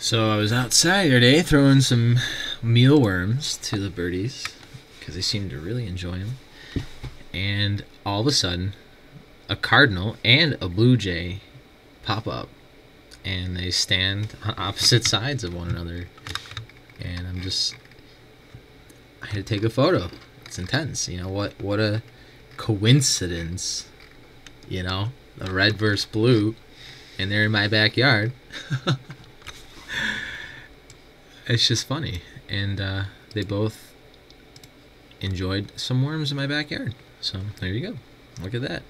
So I was out Saturday throwing some mealworms to the birdies because they seemed to really enjoy them. And all of a sudden, a cardinal and a blue jay pop up, and they stand on opposite sides of one another. And I'm just, I had to take a photo. It's intense, you know what? What a coincidence, you know, the red versus blue, and they're in my backyard. it's just funny, and uh, they both enjoyed some worms in my backyard. So there you go. Look at that.